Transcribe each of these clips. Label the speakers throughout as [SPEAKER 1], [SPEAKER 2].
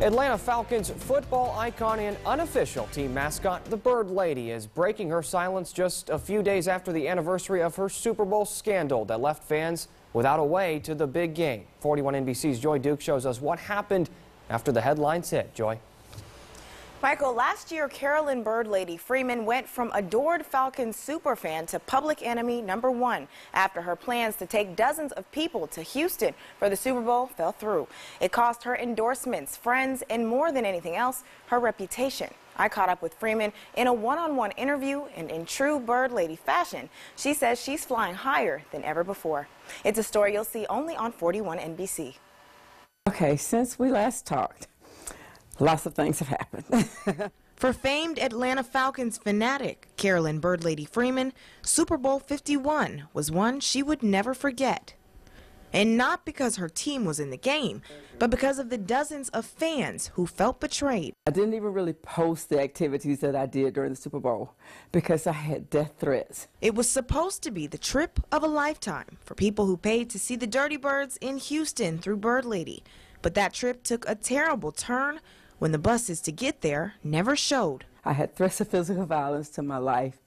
[SPEAKER 1] Atlanta Falcons football icon and unofficial team mascot, the Bird Lady, is breaking her silence just a few days after the anniversary of her Super Bowl scandal that left fans without a way to the big game. 41 NBC's Joy Duke shows us what happened after the headlines hit. Joy.
[SPEAKER 2] Michael, last year, Carolyn Bird Lady Freeman went from adored Falcons superfan to public enemy number one after her plans to take dozens of people to Houston for the Super Bowl fell through. It cost her endorsements, friends, and more than anything else, her reputation. I caught up with Freeman in a one-on-one -on -one interview, and in true Bird Lady fashion, she says she's flying higher than ever before. It's a story you'll see only on 41 NBC.
[SPEAKER 3] Okay, since we last talked, Lots of things have happened.
[SPEAKER 2] For famed Atlanta Falcons fanatic Carolyn Birdlady Freeman, Super Bowl 51 was one she would never forget. And not because her team was in the game, but because of the dozens of fans who felt betrayed.
[SPEAKER 3] I didn't even really post the activities that I did during the Super Bowl because I had death threats.
[SPEAKER 2] It was supposed to be the trip of a lifetime for people who paid to see the Dirty Birds in Houston through Bird Lady. But that trip took a terrible turn when the buses to get there never showed.
[SPEAKER 3] I had threats of physical violence to my life.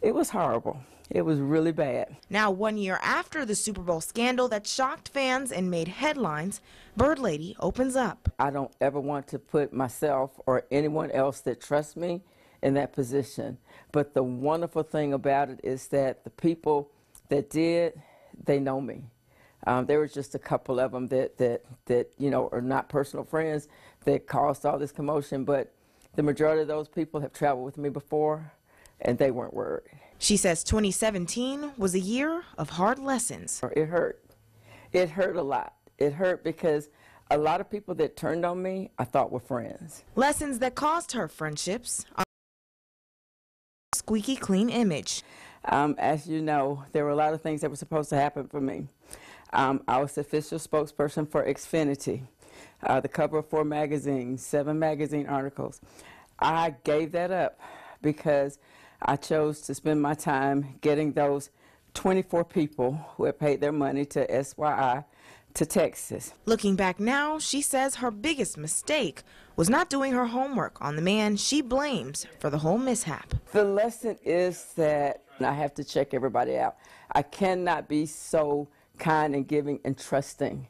[SPEAKER 3] It was horrible. It was really bad.
[SPEAKER 2] Now, one year after the Super Bowl scandal that shocked fans and made headlines, Bird Lady opens up.
[SPEAKER 3] I don't ever want to put myself or anyone else that trusts me in that position. But the wonderful thing about it is that the people that did, they know me. Um, there was just a couple of them that, that, that, you know, are not personal friends that caused all this commotion, but the majority of those people have traveled with me before, and they weren't worried.
[SPEAKER 2] She says 2017 was a year of hard lessons.
[SPEAKER 3] It hurt. It hurt a lot. It hurt because a lot of people that turned on me, I thought were friends.
[SPEAKER 2] Lessons that cost her friendships. are Squeaky clean image.
[SPEAKER 3] Um, as you know, there were a lot of things that were supposed to happen for me. Um, I was the official spokesperson for Xfinity, uh, the cover of four magazines, seven magazine articles. I gave that up because I chose to spend my time getting those 24 people who had paid their money to SYI to Texas.
[SPEAKER 2] Looking back now, she says her biggest mistake was not doing her homework on the man she blames for the whole mishap.
[SPEAKER 3] The lesson is that I have to check everybody out. I cannot be so kind and giving and trusting.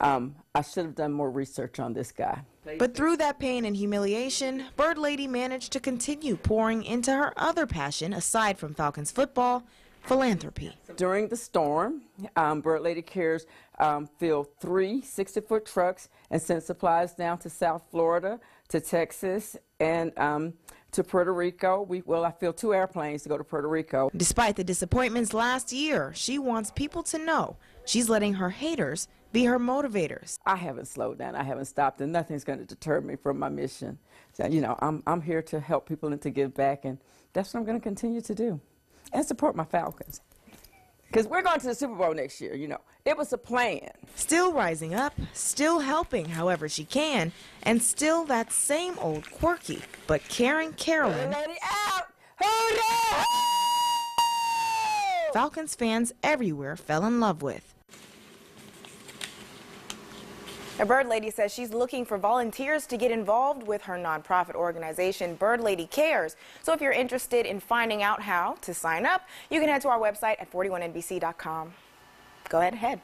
[SPEAKER 3] Um, I should have done more research on this guy.
[SPEAKER 2] But through that pain and humiliation, Bird Lady managed to continue pouring into her other passion aside from Falcons football, philanthropy.
[SPEAKER 3] During the storm, um, Bird Lady Cares um, filled three 60-foot trucks and sent supplies down to South Florida, to Texas, and um, to Puerto Rico. We, well, I filled two airplanes to go to Puerto Rico.
[SPEAKER 2] Despite the disappointments last year, she wants people to know she's letting her haters be her motivators.
[SPEAKER 3] I haven't slowed down. I haven't stopped, and nothing's going to deter me from my mission. So, you know, I'm, I'm here to help people and to give back, and that's what I'm going to continue to do and support my Falcons. Because we're going to the Super Bowl next year, you know. It was a plan.
[SPEAKER 2] Still rising up, still helping however she can, and still that same old quirky but caring Carolyn.
[SPEAKER 3] out!
[SPEAKER 2] Falcons fans everywhere fell in love with. A Bird Lady says she's looking for volunteers to get involved with her nonprofit organization, Bird Lady Cares. So if you're interested in finding out how to sign up, you can head to our website at 41nbc.com. Go ahead, ahead.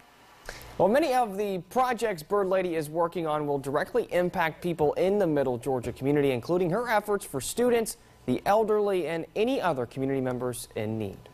[SPEAKER 1] Well, many of the projects Bird Lady is working on will directly impact people in the Middle Georgia community, including her efforts for students, the elderly, and any other community members in need.